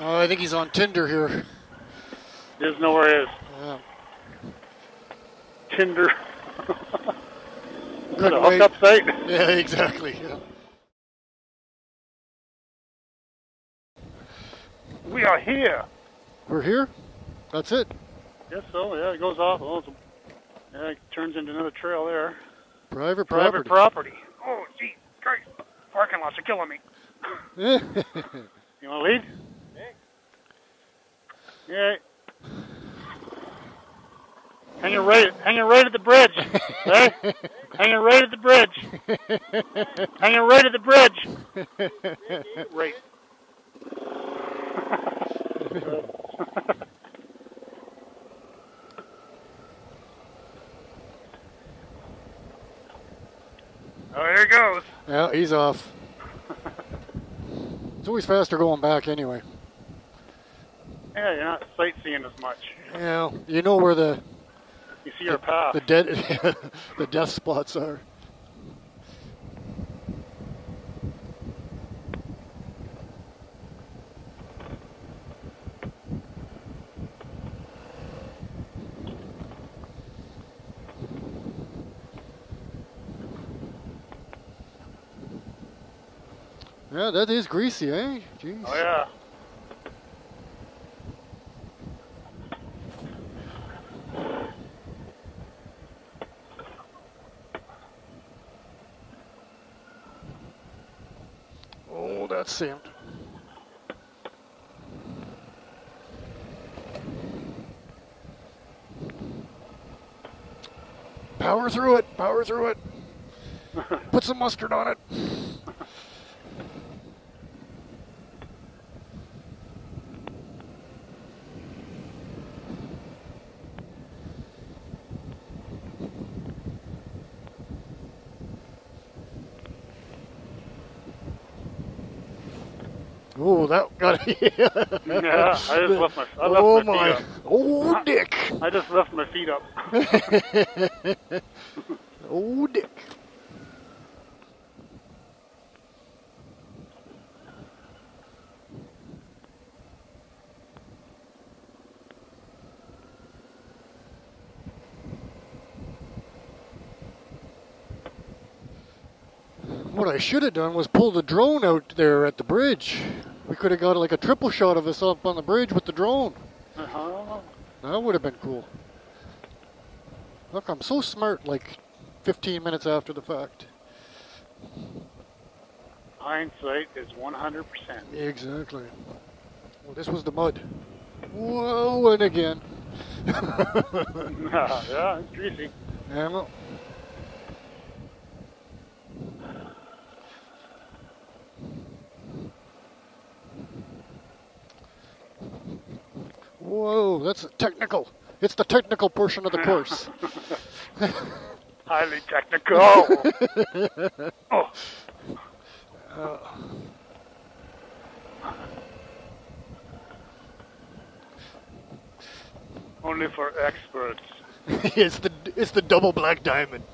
Uh, I think he's on Tinder here. There's nowhere is. Yeah. Tinder. It a hookup site? Yeah, exactly. Yeah. We are here. We're here. That's it. Yes, so yeah, it goes off. Oh, a, yeah, it turns into another trail there. Private property. Private property. Oh, gee, Christ. Parking lots are killing me. You want to lead? Yeah. Hanging right, hanging right at the bridge. eh? Hanging right at the bridge. Hanging right at the bridge. Right. oh, here he goes. yeah, he's off. It's always faster going back anyway. Yeah, you're not sightseeing as much. Yeah, you know where the You see your path. the dead the death spots are. Yeah, that is greasy, eh? Jeez. Oh yeah. Power through it. Power through it. Put some mustard on it. Yeah, I just left my, I left oh my, my! Oh, Dick! I just left my feet up. oh, Dick! What I should have done was pull the drone out there at the bridge. We could have got like a triple shot of us up on the bridge with the drone. Uh-huh. That would have been cool. Look, I'm so smart like 15 minutes after the fact. Hindsight is 100%. Exactly. Well, this was the mud. Whoa, and again. yeah, it's greasy. Yeah, well, Whoa, that's technical. It's the technical portion of the course. Highly technical. oh, uh. only for experts. it's the it's the double black diamond.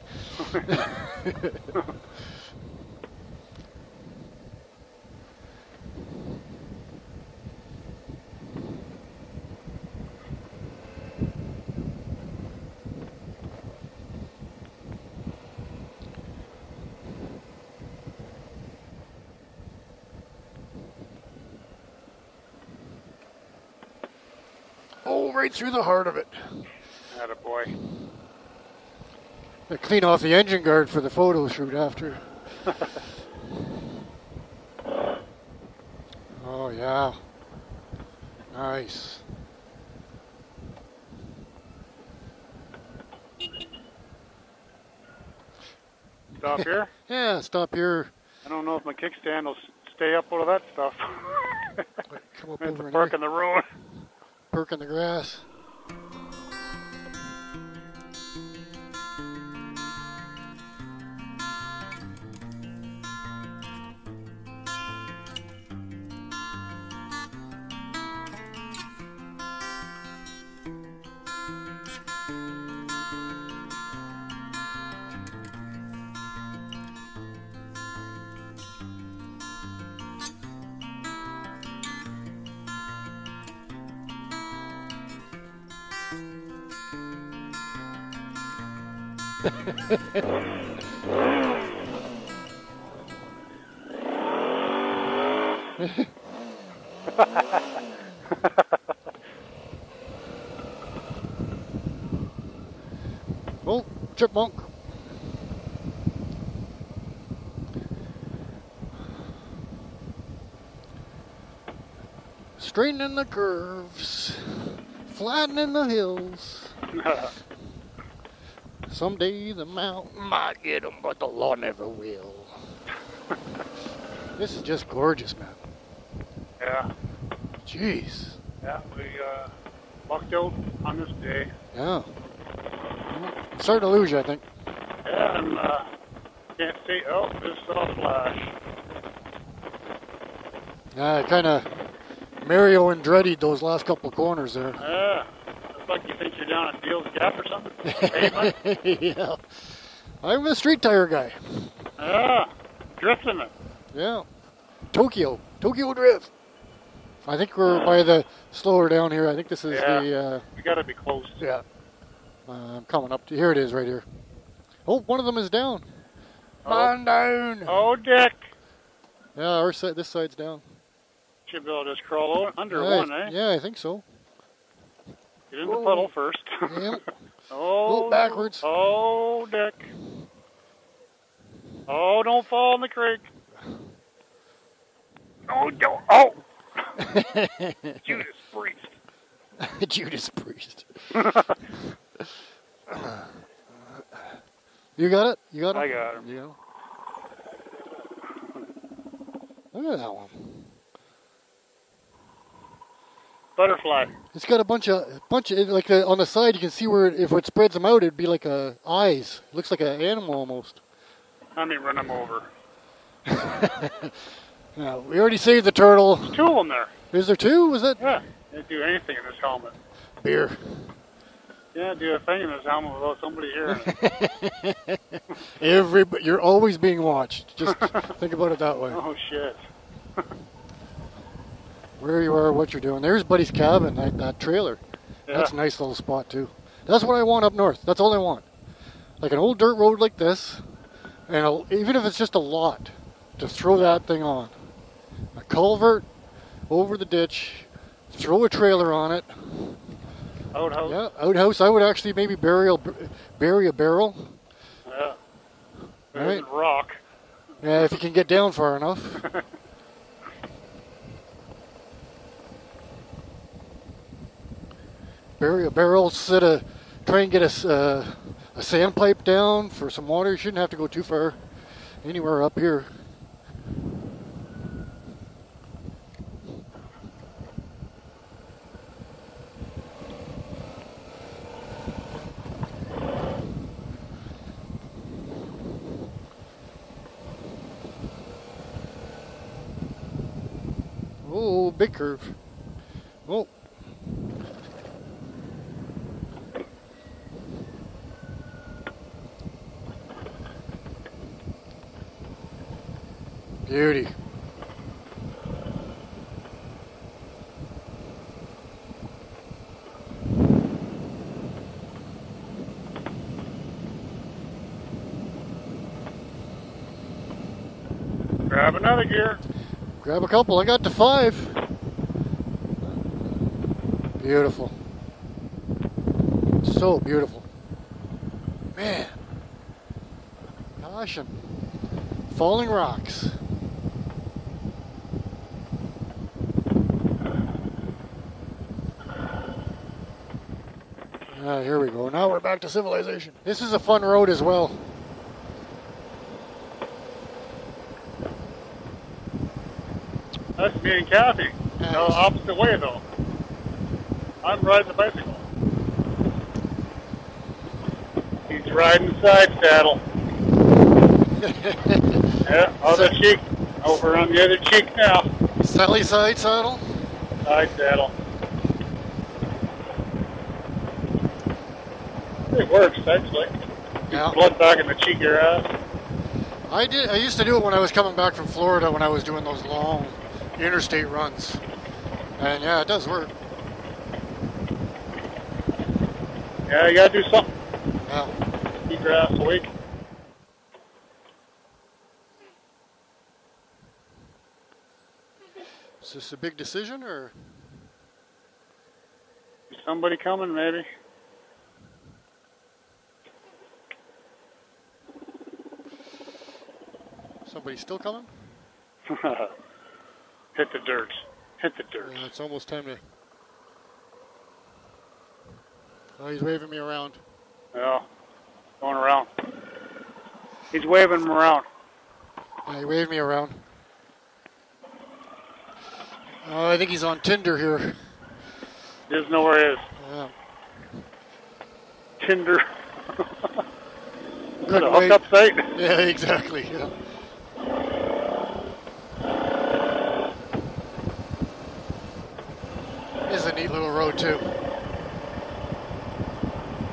Oh, right through the heart of it. boy. I clean off the engine guard for the photo shoot after. oh yeah. Nice. Stop here. Yeah, stop here. I don't know if my kickstand will stay up out of that stuff. Come up over and park in the road. Perk in the grass. Oh, chipmunk. Straightening the curves, flattening the hills. Someday the mountain might get 'em, but the law never will. this is just gorgeous, man. yeah, Jeez. yeah. We uh, lucked out on this day. Yeah. I'm starting to lose you, I think. Yeah, and uh, can't see. Oh, this saw flash. Yeah, kind of Mario and Andretti those last couple corners there. Yeah, you think you're down at Deal's Gap or something. Yeah. I'm a street tire guy. yeah, drifting it. Yeah. Tokyo. Tokyo Drift. I think we're by the slower down here. I think this is Yeah. the uh, We got to be close. yeah. Uh, I'm coming up to here. It is right here. Oh, one of them is down. Oh. Man down. Oh, Dick. Yeah, our side. This side's down. Should be able to just crawl under yeah, one, eh? yeah, I think so. Get in the puddle first. Yep. oh, backwards. Oh, Dick. Oh, don't fall in the creek. Oh, don't. Oh, Judas Priest. Judas Priest. You got it? You got it? I got him. Yeah. Look at that one. Butterfly. It's got a bunch of bunch of like uh, on the side. You can see where if it spreads them out, it'd be like a eyes. looks like an animal almost. Let me run them over. Yeah, we already saved the turtle. There's two of them there. Is there two? Was that Yeah. Didn't do anything in this helmet. beer? Yeah, do a thing in this helmet without somebody hearing it. Every you're always being watched. Just think about it that way. oh, shit. Where you are, what you're doing. There's Buddy's cabin, that, that trailer. Yeah. That's a nice little spot too. That's what I want up north. That's all I want. Like an old dirt road like this, and a, even if it's just a lot, to throw that thing on. A culvert over the ditch, throw a trailer on it. Outhouse. Yeah, outhouse. I would actually maybe bury a, bury a barrel. Yeah. Right. Rock. Yeah, if you can get down far enough. bury a barrel, set a, try and get a, uh, a sandpipe down for some water. You shouldn't have to go too far. Anywhere up here. Oh, big curve. Oh. Beauty. Grab another gear. Grab a couple. I got to five. Beautiful. So beautiful. Man. Gosh, and falling rocks. Ah, here we go. Now we're back to civilization. This is a fun road as well. That's me and Kathy. Nice. No, opposite way though. I'm riding the bicycle. He's riding the side saddle. Yeah, other cheek. Over on the other cheek now. Sally side saddle. Side saddle. It works actually. Yeah. Blood back in the cheek of your ass. I did. I used to do it when I was coming back from Florida when I was doing those long interstate runs, and yeah, it does work. Yeah, you gotta do something. Yeah. Keep your ass awake. Is this a big decision or? Is somebody coming, maybe? Somebody still coming? Hit the dirt. Hit the dirt. Yeah, it's almost time to. Oh, he's waving me around. Yeah. Going around. He's waving him around. Yeah, he waved me around. Oh, I think he's on Tinder here. He doesn't know where he is. Yeah. Tinder. It a hookup site? Yeah, exactly. Yeah. This is a neat little road too.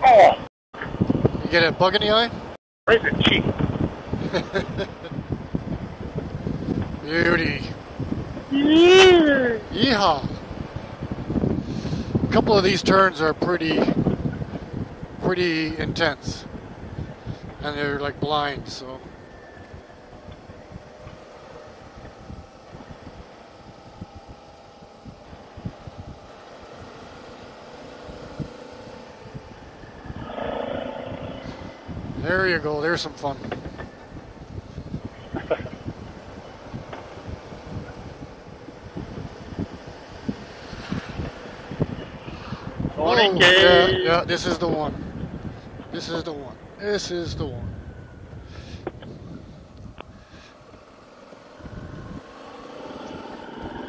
Oh, You get a bug in the eye? right in the cheek. Beauty. Yeah. Yeehaw. A couple of these turns are pretty, pretty intense, and they're like blind. So there you go. There's some fun. Oh, yeah, yeah, this is the one. This is the one. This is the one.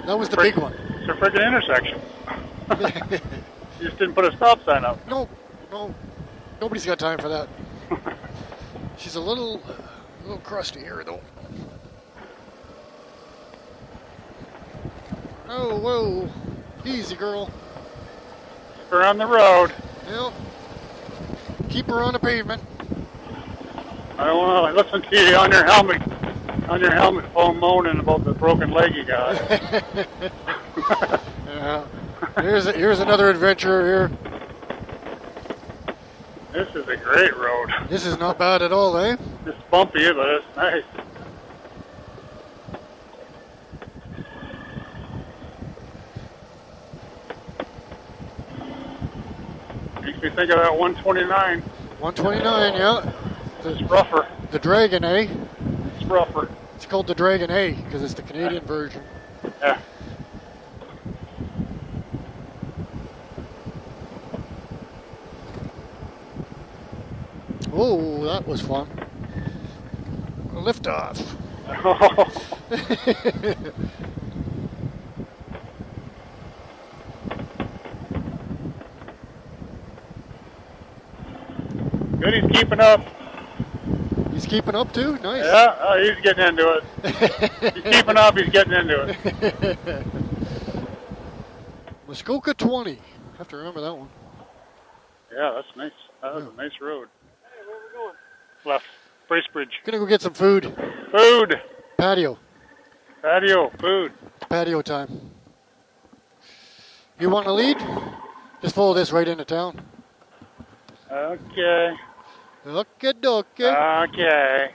That was the big one. It's a freaking intersection. You just didn't put a stop sign up. no, no, nobody's got time for that. She's a little, uh, a little crusty here though. Oh, whoa, easy girl. We're on the road. Yep. Keep her on the pavement. I don't know. to listen to you on your helmet, on your helmet phone moaning about the broken leg you got. Yeah. Here's a, here's another adventure here. This is a great road. This is not bad at all, eh? It's bumpy, but it's nice. Makes me think of that 129. 129, yeah. It's rougher. The Dragon, eh? It's rougher. It's called the Dragon A because it's the Canadian version. Yeah. Oh, that was fun. Lift off. Good, he's keeping up. He's keeping up too. Nice. Yeah, oh, he's getting into it. He's keeping up, he's getting into it. Muskoka 20. Have to remember that one. Yeah, that's nice. That was a nice road. Hey, where are we going? Left. Bracebridge. Gonna go get some food. Food. Patio. Patio. Food. Patio time. You want to lead? Just follow this right into town. Okay. Okay, dokie. Okay.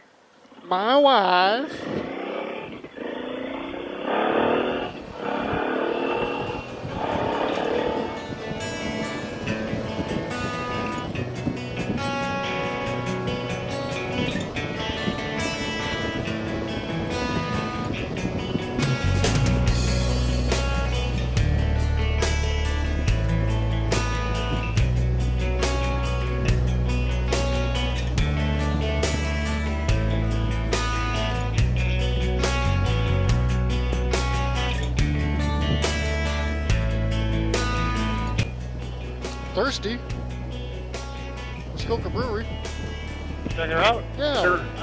My wife.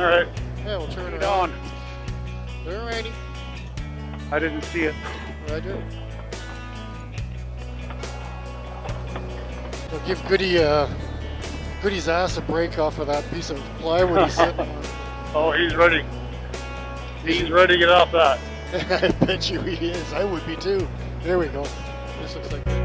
All right. Yeah, we'll turn it on. Alrighty. I didn't see it. Roger. We'll give Goody uh, Goody's ass a break off of that piece of plywood he's sitting on. Oh, he's ready. He's ready to get off that. I bet you he is. I would be too. There we go. This looks like.